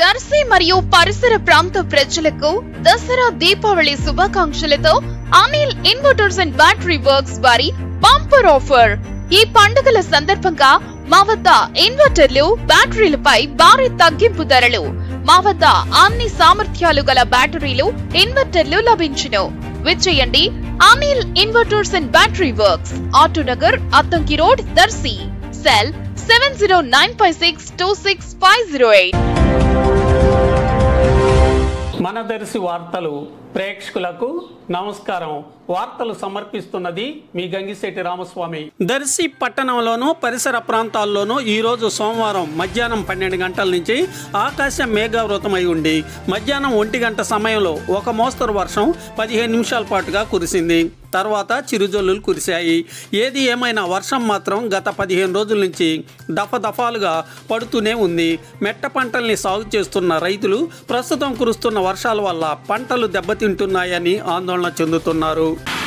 దర్శి మరియు పరిసర ప్రాంత ప్రజలకు Dasara Deepavali శుభాకాంక్షలతో Anil inverters and battery works వారి బంపర్ ఆఫర్. ఈ పండుగల సందర్భంగా మా వద్ద ఇన్వర్టర్లు బ్యాటరీలపై భారీ తగ్గింపు ధరలు. మా వద్ద అన్ని సామర్థ్యాలు గల బ్యాటరీలు ఇన్వర్టర్లు లభించును. విచ్చేయండి Anil inverters and battery works. Autonagar Addanki road Darsi. Cell seven zero nine five six two six five zero eight. మనదర్శి వార్తలు ప్రేక్షకులకు నమస్కారం. వార్తలు సమర్పిస్తున్నది మీ గంగిశెట్టి రామస్వామి. దర్శి పట్టణంలోను పరిసర ప్రాంతాల్లోనూ ఈరోజు సోమవారం మధ్యాహ్నం పన్నెండు గంటల నుంచి ఆకాశం మేఘావృతమై ఉండి మధ్యాహ్నం ఒంటి గంట సమయంలో ఒక మోస్తరు వర్షం పదిహేను నిమిషాల పాటుగా కురిసింది. తర్వాత చిరుజల్లులు కురిశాయి. ఏది ఏమైనా వర్షం మాత్రం గత పదిహేను రోజుల నుంచి దఫదఫాలుగా పడుతూనే ఉంది. మెట్ట పంటల్ని సాగు చేస్తున్న రైతులు ప్రస్తుతం కురుస్తున్న వర్షాల వల్ల పంటలు దెబ్బతింటున్నాయని ఆందోళన చెందుతున్నారు.